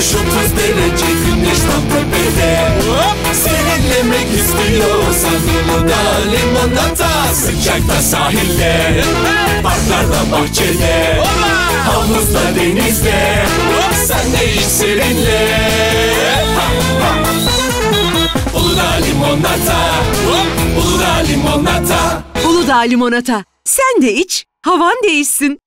Hoş 30 derece güneş tam tepede. Serinlemek istiyorsan Uludağ limonata Sıcakta sahilde. Parklarda bahçede. Havuzda denizde. Sen de iç serinle. Uludağ limonata Uludağ limonata Uludağ limonata. Sen de iç, havan değişsin.